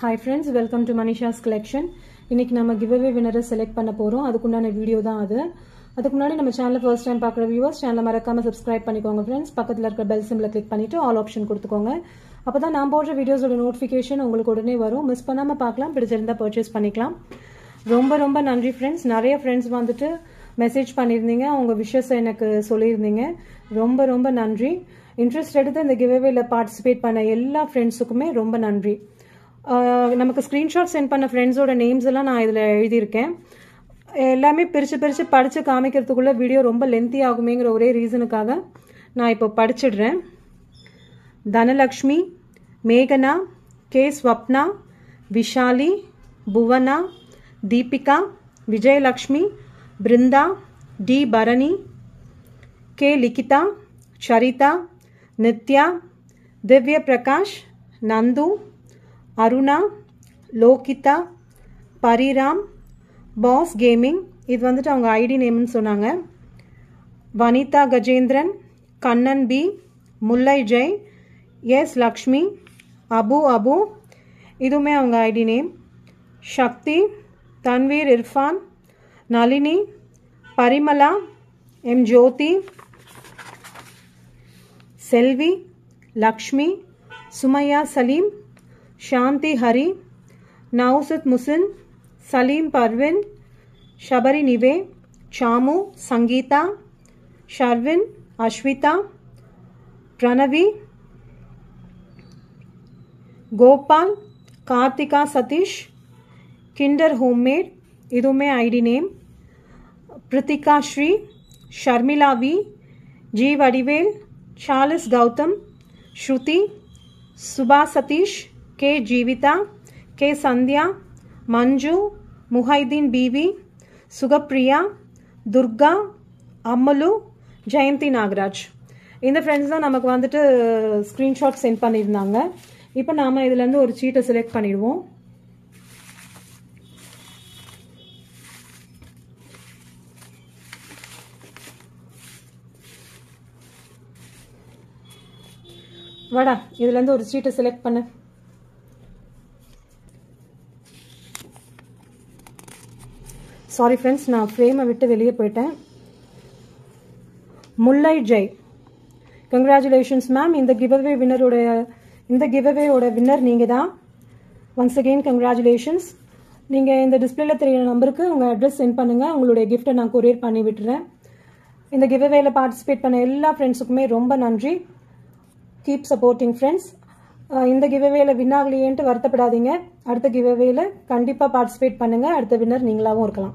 Hi friends welcome to Manisha's collection இன்னைக்கு நம்ம giveaway வினரை select பண்ண போகிறோம் அதுக்குண்டான வீடியோ தான் அது. அதுக்கு முன்னாடி நம்ம சேனலை ஃபர்ஸ்ட் டைம் பார்க்குற வியூவர்ஸ் சேனலை மறக்காம சப்ஸ்கிரைப் பண்ணிக்கோங்க ஃப்ரெண்ட்ஸ் பக்கத்தில் இருக்கிற பெல் சிம்பில் கிளிக் பண்ணிட்டு ஆல் ஆப்ஷன் கொடுத்துக்கோங்க. அப்போ தான் நான் போடுற வீடியோஸோட நோட்டிஃபிகேஷன் உங்களுக்கு உடனே வரும். மிஸ் பண்ணாமல் பார்க்கலாம் பிடிச்சிருந்தா பர்ச்சேஸ் பண்ணிக்கலாம். ரொம்ப ரொம்ப நன்றி ஃப்ரெண்ட்ஸ் நிறைய ஃப்ரெண்ட்ஸ் வந்துட்டு மெசேஜ் பண்ணியிருந்தீங்க. அவங்க விஷஸ் எனக்கு சொல்லியிருந்தீங்க. ரொம்ப ரொம்ப நன்றி. இன்ட்ரெஸ்ட் எடுத்து இந்த கிவ்அவேல பார்ட்டிசிபேட் பண்ண எல்லா ஃப்ரெண்ட்ஸுக்குமே ரொம்ப நன்றி. நமக்கு ஸ்க்ரீன்ஷாட் சென்ட் பண்ண ஃப்ரெண்ட்ஸோட நேம்ஸ் எல்லாம் நான் இதில் எழுதியிருக்கேன். எல்லாமே பிரித்து பிரித்து படித்து காமிக்கிறதுக்குள்ளே வீடியோ ரொம்ப லென்த்தி ஆகுமேங்கிற ஒரே ரீசனுக்காக நான் இப்போ படிச்சிடுறேன். Dhanalakshmi மேகனா K Swapna Vishali Bhuvana Deepika Vijayalakshmi Brinda D Bharani K Likitha Saritha Nithya Divya Prakash Nandu Aruna Lohitha Pariram boss gaming. இது வந்துட்டு அவங்க ஐடி நேம்னு சொன்னாங்க. Vanitha Gajendran Kannan P Mullai Jai S Lakshmi Abu Abu. இதுவுமே அவங்க ID name. Sakthi Tanveer Irfan Nalini Parimala M Jothi Selvi Lakshmi Sumaiya Salim Shanti Hari, Nausath Musin, Salim Parveen, Shabari निवे, Chamu, Sangeetha, Sharvin, Ashwita, Pranavi, Gopal, Karthika Satish, kinder homemade इदुमे ID name, Prathika Sri, Sharmila V G Vadivel Charles Gautam, Shruti Subha Satish K Jeevitha K Sandhya Manju Muhaideen P V Sugapriya Durga Ammalu Jayanthi Nagaraj. இந்த friends தான் நமக்கு வந்துட்டு screenshot send பண்ணியிருந்தாங்க. இப்போ நாம் இதுலேருந்து ஒரு சீட்டை செலக்ட் பண்ணிடுவோம். வாடா இதுலேருந்து ஒரு சீட்டை செலக்ட் பண்ணு. சாரி ஃப்ரெண்ட்ஸ் நான் ஃப்ரேமை விட்டு வெளியே போயிட்டேன். முல்லை ஜெய். கங்க்ராச்சுலேஷன்ஸ் மேம் இந்த கிவ்அவே வின்னருடைய இந்த கிவ்அவேயோட வின்னர் நீங்கள் தான் ஒன்ஸ் அகெயின் கங்க்ராச்சுலேஷன்ஸ் நீங்கள் இந்த டிஸ்பிளேல தெரியிற நம்பருக்கு உங்கள் அட்ரஸ் சென்ட் பண்ணுங்கள் உங்களுடைய கிஃப்ட்டை நான் கொரியர் பண்ணி விட்டுறேன். இந்த கிவ்அவேல பார்ட்டிசிபேட் பண்ண எல்லா ஃப்ரெண்ட்ஸுக்குமே ரொம்ப நன்றி. கீப் சப்போர்ட்டிங் ஃப்ரெண்ட்ஸ் இந்த கிவ்அவேல வின் ஆகலையேன்ட்டு வருத்தப்படாதீங்க. அடுத்த கிவ்அவேல கண்டிப்பாக பார்ட்டிசிபேட் பண்ணுங்கள் அடுத்த வின்னர் நீங்களாகவும் இருக்கலாம்.